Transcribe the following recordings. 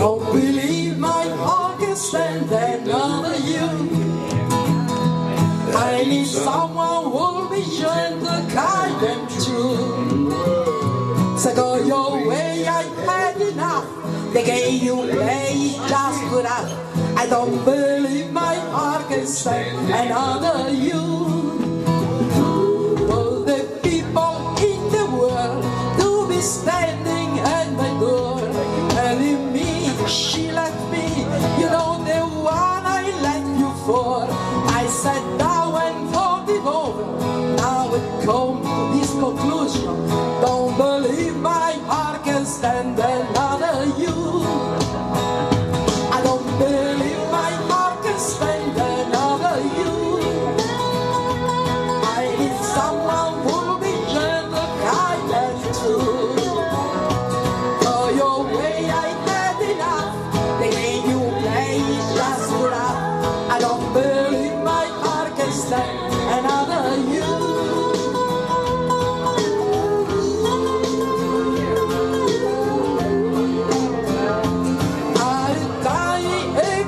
Don't believe my heart can stand another you. I need someone who'll be gentle, kind and true. So go your way, I had enough. The game you play is just good enough. I don't believe my heart can stand another you. Over. Now it come to this conclusion. Don't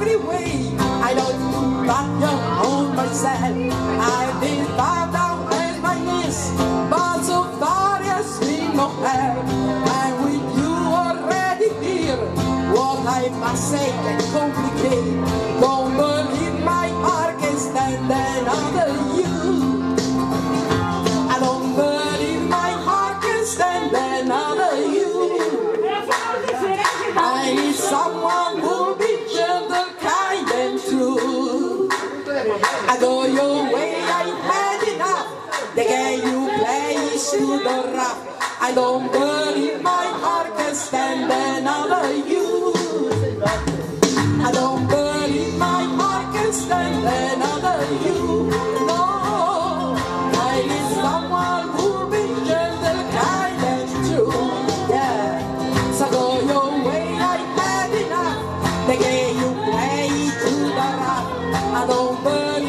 every way. I don't back you on myself. I've been found out as my knees, but so far has been no help. And with you already here, what I must say can complicate. through. I go your way, I you bad enough? The game you play is too the rough. I don't believe my heart can stand another you. I don't believe my heart can stand another you. I don't burn.